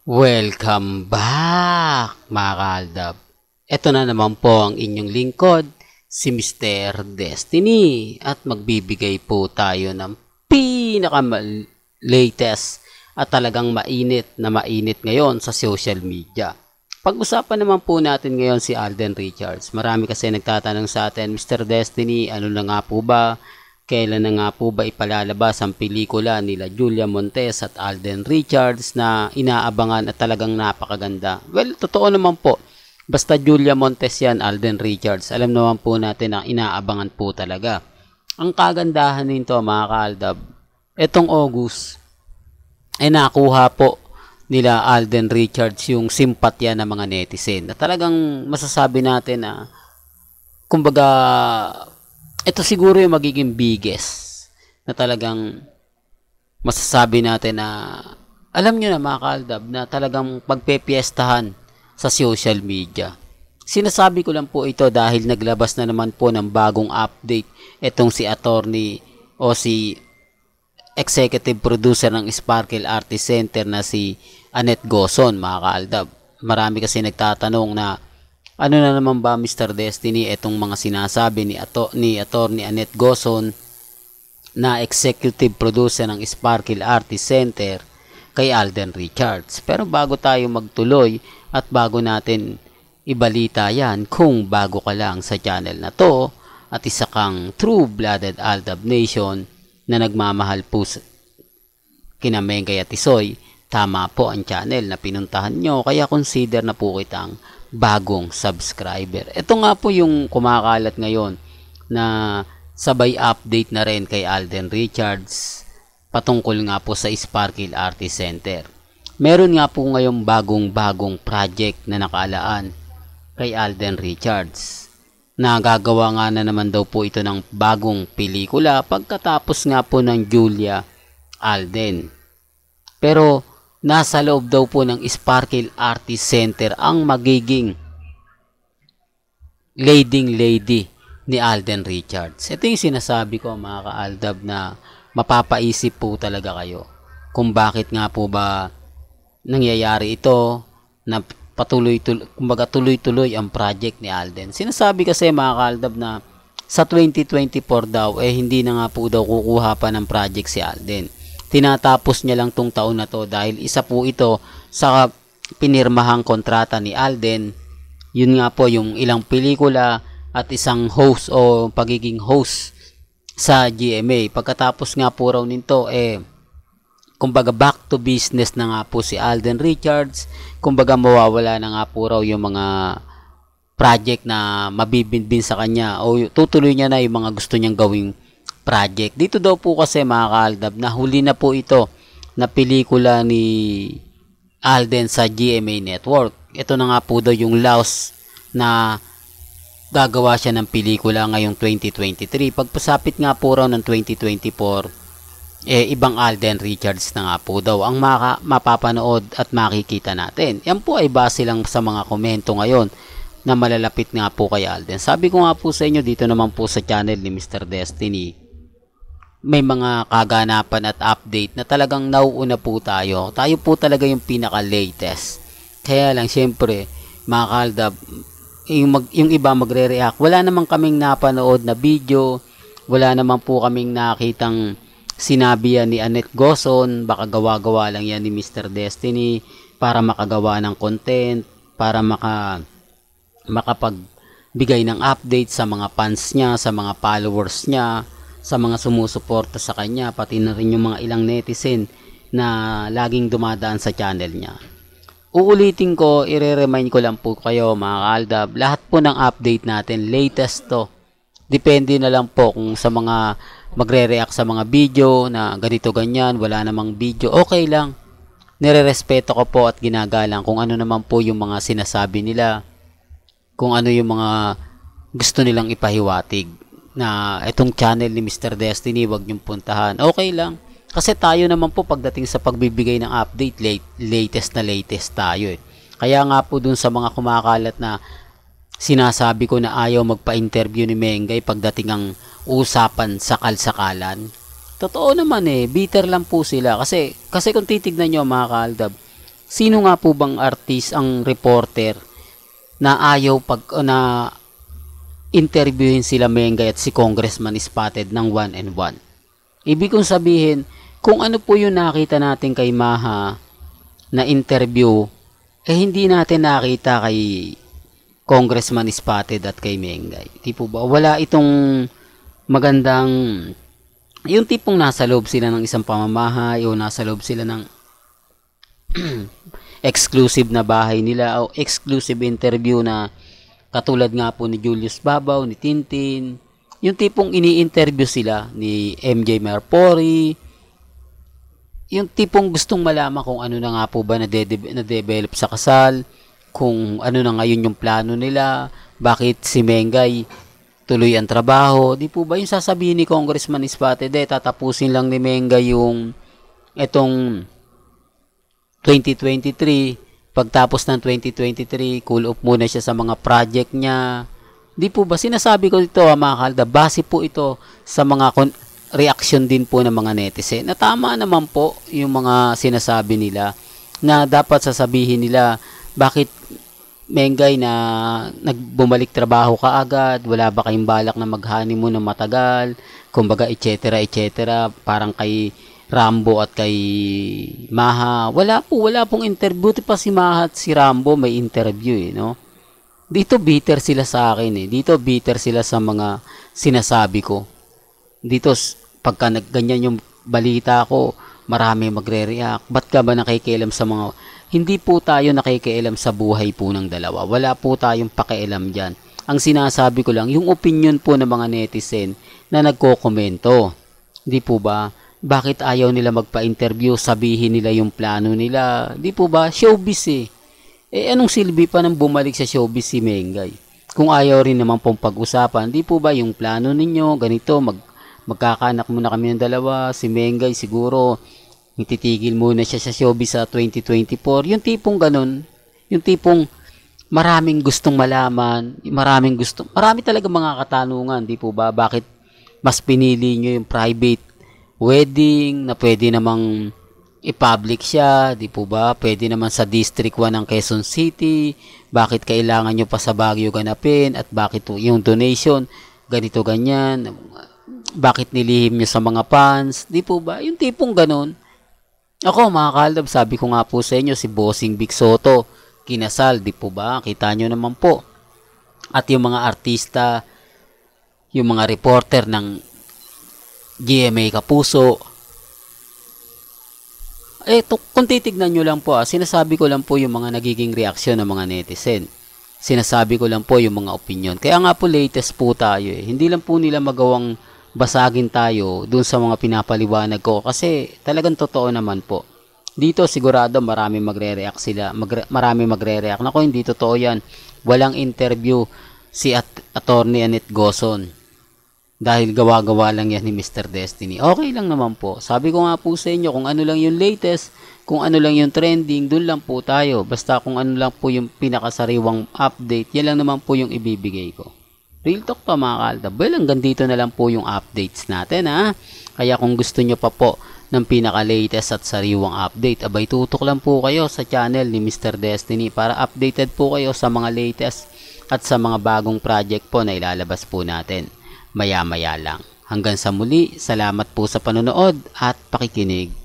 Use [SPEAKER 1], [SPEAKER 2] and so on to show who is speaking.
[SPEAKER 1] Welcome back, mga kaaldab. Ito na naman po ang inyong lingkod, si Mr. Destiny. At magbibigay po tayo ng pinaka-latest at talagang mainit na mainit ngayon sa social media. Pag-usapan naman po natin ngayon si Alden Richards. Marami kasi nagtatanong sa atin, Mr. Destiny, ano na nga po ba? Kailan na nga po ba ipalalabas ang pelikula nila Julia Montes at Alden Richards na inaabangan at talagang napakaganda? Well, totoo naman po. Basta Julia Montes yan, Alden Richards. Alam naman po natin na inaabangan po talaga. Ang kagandahan nito mga kaaldab, etong August, ay nakuha po nila Alden Richards yung simpatya ng mga netizen. Na talagang masasabi natin na kumbaga ito siguro yung magiging biggest na talagang masasabi natin na alam nyo na mga kaaldab na talagang pagpepiestahan sa social media. Sinasabi ko lang po ito dahil naglabas na naman po ng bagong update itong si attorney o si executive producer ng Sparkle Artist Center na si Annette Goson, mga kaaldab. Marami kasi nagtatanong na ano na naman ba Mr. Destiny itong mga sinasabi ni ato ni attorney Annette Goson na executive producer ng Sparkle Artist Center kay Alden Richards. Pero bago tayo magtuloy at bago natin ibalita yan kung bago ka lang sa channel na to at isa kang true-blooded Aldab Nation na nagmamahal po kina Mengay at Isoy, tama po ang channel na pinuntahan nyo kaya consider na po kitang bagong subscriber. Ito nga po yung kumakalat ngayon na sabay update na rin kay Alden Richards patungkol nga po sa Sparkle Artist Center. Meron nga po ngayong bagong-bagong project na nakaalaan kay Alden Richards na gagawa nga na naman daw po ito ng bagong pelikula pagkatapos nga po ng Julia Alden. Pero nasa loob daw po ng Sparkle Artist Center ang magiging leading lady ni Alden Richards. Ito yung sinasabi ko mga ka-Aldab na mapapaisip po talaga kayo kung bakit nga po ba nangyayari ito na patuloy-tuloy, kumbaga tuloy-tuloy ang project ni Alden. Sinasabi kasi mga kaaldab na sa 2024 daw, eh hindi na nga po daw kukuha pa ng project si Alden. Tinatapos niya lang tong taon na to dahil isa po ito sa pinirmahang kontrata ni Alden. Yun nga po yung ilang pelikula at isang host o pagiging host sa GMA. Pagkatapos nga po raw nito, eh, kumbaga back to business na nga po si Alden Richards. Kumbaga mawawala na nga po raw yung mga project na mabibinbin sa kanya o tutuloy niya na yung mga gusto niyang gawing project. Dito daw po kasi mga kaaldab na huli na po ito na pelikula ni Alden sa GMA Network. Ito na nga po daw yung last na gagawa siya ng pelikula ngayong 2023. Pagpasapit nga po raw ng 2024, eh, ibang Alden Richards na nga po daw ang maka, mapapanood at makikita natin. Yan po ay base lang sa mga komento ngayon na malalapit nga po kay Alden. Sabi ko nga po sa inyo dito naman po sa channel ni Mr. Destiny, may mga kaganapan at update na talagang nauuna po tayo. Tayo po talaga yung pinaka-latest. Kaya lang, syempre, mga kaldab, yung, mag, yung iba magre-react. Wala naman kaming napanood na video, wala naman po kaming nakitang Sinabi yan ni Annette Goson, baka gawa-gawa lang yan ni Mr. Destiny para makagawa ng content, para maka makapagbigay ng update sa mga fans niya, sa mga followers niya, sa mga sumusuporta sa kanya, pati na rin yung mga ilang netizen na laging dumadaan sa channel niya. Uulitin ko, ire-remind ko lang po kayo mga kaaldab, lahat po ng update natin, latest to. Depende na lang po kung sa mga magre-react sa mga video na ganito ganyan, wala namang video, okay lang. Nire-respeto ko po at ginagalang kung ano naman po yung mga sinasabi nila, kung ano yung mga gusto nilang ipahiwatig na itong channel ni Mr. Destiny, wag niyong puntahan. Okay lang. Kasi tayo naman po pagdating sa pagbibigay ng update, late, latest na latest tayo eh. Kaya nga po dun sa mga kumakalat na sinasabi ko na ayaw magpa-interview ni Mengay pagdating ang usapan sa kalsakalan. Totoo naman eh, bitter lang po sila kasi kasi kung titignan niyo mga kaaldab, Sino nga po bang artist ang reporter na ayaw pag na interviewin sila Mengay at si Congressman Spotted ng one and one? Ibig kong sabihin, kung ano po yung nakita natin kay Maha na interview, eh hindi natin nakita kay Congressman Spotted at kay Mengay. Di po ba? Wala itong magandang yung tipong nasa loob sila ng isang pamamahay o nasa loob sila ng exclusive na bahay nila o exclusive interview na katulad nga po ni Julius Babaw, ni Tintin, yung tipong ini-interview sila ni MJ Marpori, yung tipong gustong malaman kung ano na nga po ba na-develop sa kasal, kung ano na ngayon yung plano nila, bakit si Mengay tuloy ang trabaho, di po ba yung sasabihin ni Congressman Spate, de, tatapusin lang ni Mengay yung etong 2023, pagtapos ng 2023, cool off muna siya sa mga project niya. Di po ba, sinasabi ko dito ha, mga kalda, base po ito sa mga kon- reaction din po ng mga netizen na tama naman po yung mga sinasabi nila na dapat sasabihin nila bakit Mengay na nagbumalik trabaho ka agad, wala ba kayong balak na maghani mo ng matagal, kumbaga etc. etc. parang kay Rambo at kay Maha. Wala po, wala pong interview. Di pa si Maha at si Rambo may interview eh, no? Dito bitter sila sa akin eh. Dito bitter sila sa mga sinasabi ko. Dito, pagka ganyan yung balita ko, marami magre-react. Ba't ka ba nakikialam sa mga... Hindi po tayo nakikialam sa buhay po ng dalawa. Wala po tayong pakialam dyan. Ang sinasabi ko lang, yung opinion po ng mga netizen na nagko-komento. Hindi po ba? Bakit ayaw nila magpa-interview, sabihin nila yung plano nila. Di po ba? Showbiz eh. Eh anong silbi pa nang bumalik sa showbiz si Mengay? Kung ayaw rin naman pong pag-usapan, di po ba yung plano ninyo, ganito, mag, magkakanak muna kami ng dalawa, si Mengay siguro, titigil muna siya sa showbiz sa 2024. Yung tipong ganun, yung tipong maraming gustong malaman, maraming gustong, marami talaga mga katanungan, di po ba? Bakit mas pinili nyo yung private wedding na pwede namang i-public siya, di po ba? Pwede naman sa District 1 ng Quezon City. Bakit kailangan nyo pa sa Baguio ganapin? At bakit yung donation ganito ganyan? Bakit nilihim nyo sa mga fans? Di po ba? Yung tipong ganun. Ako mga kaldab, sabi ko nga po sa inyo si Bossing Big Soto, kinasal, di po ba? Kita nyo naman po. At yung mga artista, yung mga reporter ng GMA Kapuso. Eh, to, kung titignan nyo lang po, ah, sinasabi ko lang po yung mga nagiging reaksyon ng mga netizen. Sinasabi ko lang po yung mga opinion. Kaya nga po latest po tayo eh. Hindi lang po nila magawang basagin tayo dun sa mga pinapaliwanag ko kasi talagang totoo naman po. Dito sigurado marami magre-react sila, magre- marami magre-react. Nako, hindi totoo yan. Walang interview si at- attorney Annette Goson dahil gawa-gawa lang yan ni Mr. Destiny. Okay lang naman po. Sabi ko nga po sa inyo, kung ano lang yung latest, kung ano lang yung trending, dun lang po tayo. Basta kung ano lang po yung pinakasariwang update, yan lang naman po yung ibibigay ko. Real talk pa mga. Well, hanggang dito na lang po yung updates natin ha. Kaya kung gusto nyo pa po ng pinaka-latest at sariwang update, abay tutok lang po kayo sa channel ni Mr. Destiny para updated po kayo sa mga latest at sa mga bagong project po na ilalabas po natin maya-maya lang. Hanggang sa muli, salamat po sa panonood at pakikinig.